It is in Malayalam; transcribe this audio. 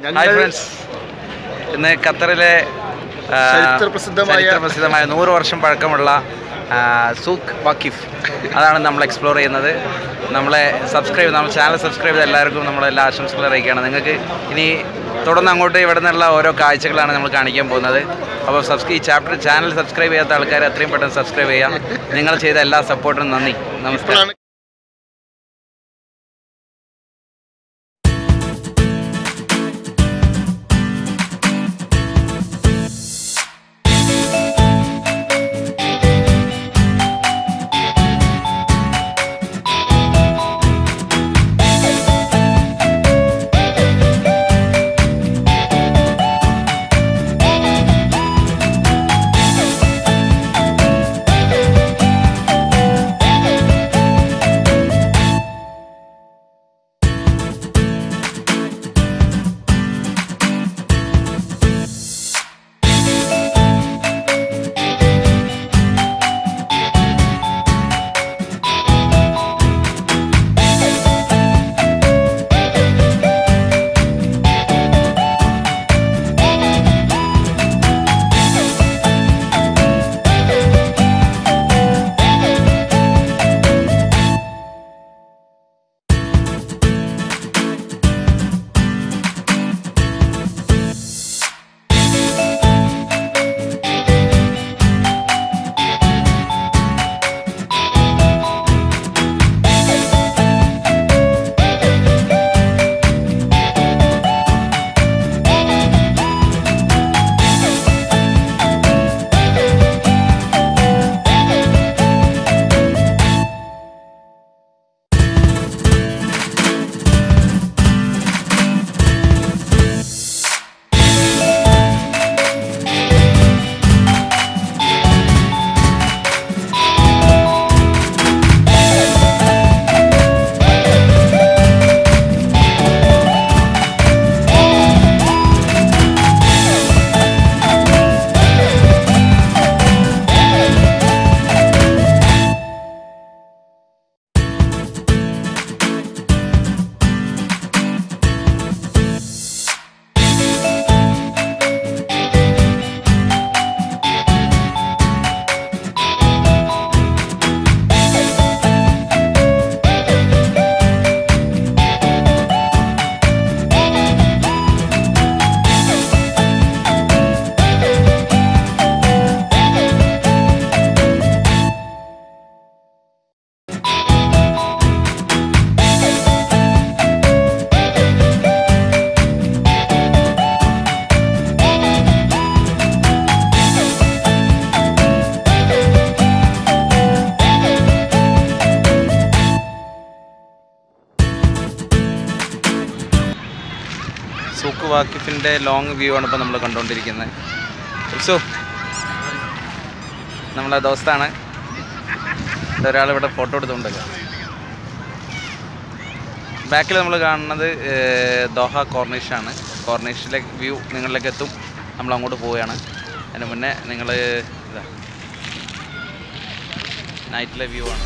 ഹായ് ഫ്രണ്ട്സ് ഇന്ന് ഖത്തറിലെ പ്രസിദ്ധമായ നൂറ് വർഷം പഴക്കമുള്ള സൂഖ് വക്കിഫ് അതാണ് നമ്മൾ എക്സ്പ്ലോർ ചെയ്യുന്നത്. നമ്മളെ സബ്സ്ക്രൈബ് നമ്മൾ ചാനൽ സബ്സ്ക്രൈബ് ചെയ്ത എല്ലാവർക്കും നമ്മളെ എല്ലാ ആശംസകളും അറിയിക്കുകയാണ്. നിങ്ങൾക്ക് ഇനി തുടർന്ന് അങ്ങോട്ട് ഇവിടെ നിന്നുള്ള ഓരോ കാഴ്ചകളാണ് നമ്മൾ കാണിക്കാൻ പോകുന്നത്. അപ്പോൾ സബ്സ്ക്രൈ ഈ ചാപ്റ്റർ ചാനൽ സബ്സ്ക്രൈബ് ചെയ്യാത്ത ആൾക്കാർ എത്രയും പെട്ടെന്ന് സബ്സ്ക്രൈബ് ചെയ്യാം. നിങ്ങൾ ചെയ്ത എല്ലാ സപ്പോർട്ടിനും നന്ദി. നമസ്കാരം. സൂക്ക് വാക്കിഫിന്റെ ലോങ് വ്യൂ ആണ് ഇപ്പോൾ നമ്മൾ കണ്ടുകൊണ്ടിരിക്കുന്നത് ഉത്സു നമ്മളെ ദോസ്താണ്. ഒരാൾ ഇവിടെ ഫോട്ടോ എടുത്തുകൊണ്ടല്ലോ ബാക്കിൽ നമ്മൾ കാണുന്നത് ദോഹ കോർണിഷാണ് കോർണിഷിലെ വ്യൂ നിങ്ങളിലേക്ക് എത്തും. നമ്മൾ അങ്ങോട്ട് പോവുകയാണ്. അതിന് മുന്നേ നിങ്ങൾ ഇതാ. നൈറ്റിലെ വ്യൂ ആണ്.